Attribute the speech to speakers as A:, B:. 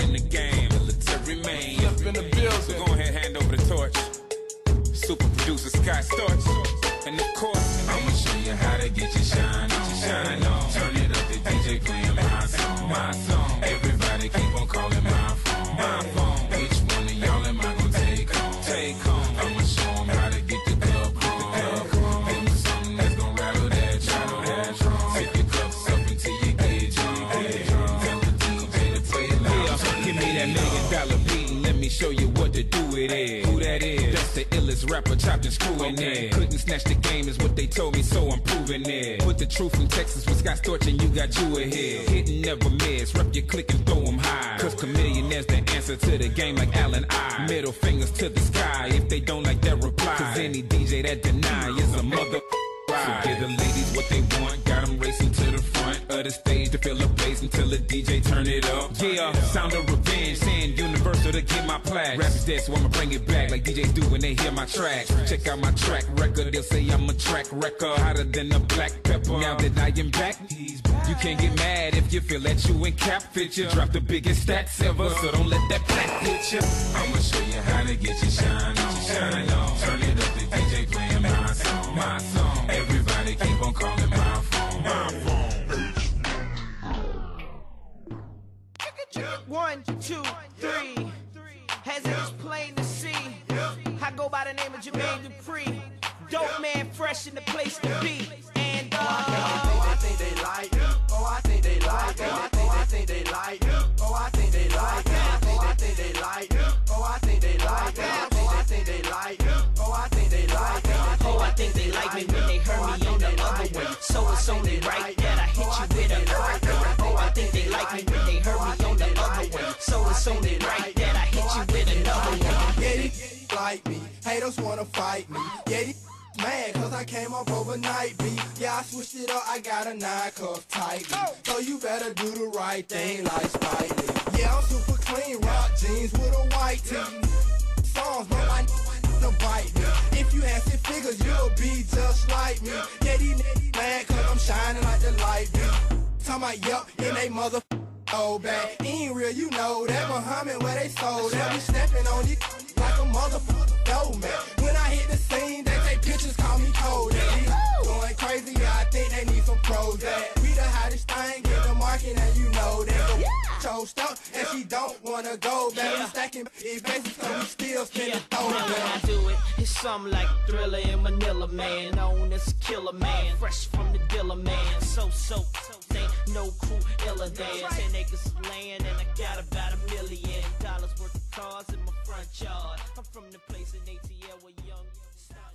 A: in the game. Military man. Up in the building.
B: So go ahead, hand over the torch. Super producer Scott Storch. And of course,
C: I'ma show you how to get your shine on.
B: Shine on.
C: Turn it up to DJ
B: show you what to do with it. Who that is? That's the illest rapper chopped and screwing
C: Okay.
B: it. Couldn't snatch the game is what they told me, so I'm proving it. Put the truth from Texas with Scott Storch and you got you ahead. Hit and never miss, rep your click and throw 'em high. Cause Chamillion is the answer to the game like Allen I. Middle fingers to the sky if they don't like that reply. Cause any DJ that deny is a mother. So give the ladies what they want, got to the front of the stage to fill the place until the DJ turn it up. Yeah, sound of revenge, saying universal to get my plaque. Rap is dead, so I'ma bring it back like DJs do when they hear my tracks. Check out my track record, they'll say I'm a track record, hotter than a black pepper. Now that I am back, you can't get mad if you feel that you ain't cap fit. You drop the biggest stats ever, so don't let that black hit you.
C: I'ma show you how to get your. Shine on.
D: One, two, three. As it is plain to see, I go by the name of Jermaine Dupri. Dope man, fresh in the place to be. And uh,
E: Oh, I think they like. Oh, I think they like it. Oh, I think they like it. Oh, I think they like. Oh, I think they like it. Oh, I think they like it. Oh, I think they like it. Oh, I think they like it.
D: oh, I think they like me when they heard me on the other one. So it's only right one. So it's only right that I hit you with another one.
E: Yeah, these like me. Haters wanna fight me. Yeah, these mad cause I came up overnight beat. Yeah, I switched it up, I got a nine cuff tightly. So you better do the right thing like Spike Lee. Yeah, I'm super clean, rock jeans with a white tee. Songs, but my to bite me. If you had six figures, you'll be just like me. Yeah, these niggas mad cause I'm shining like the light beam. Talking about yup, in they mother old bag. Ain't real, you know that Muhammad where they sold. They be stepping on you like a motherfucker. When I hit the scene, they take pictures, call me cold. Going crazy, I think they need some pros. That we the hottest thing, get the market, and you know that the chose up, and she don't wanna go back.
D: Yeah.
E: We stacking big faces, so we still spin
D: Yeah,
E: the throw
D: now when I do it, it's something like Thriller in Manila, man. Known as Killer Man, fresh from the dealer, man. So, so, so, ain't no crew iller than 10 acres of land, and I got about a million dollars worth of cars in my front yard. I'm from the place in ATL where young stars.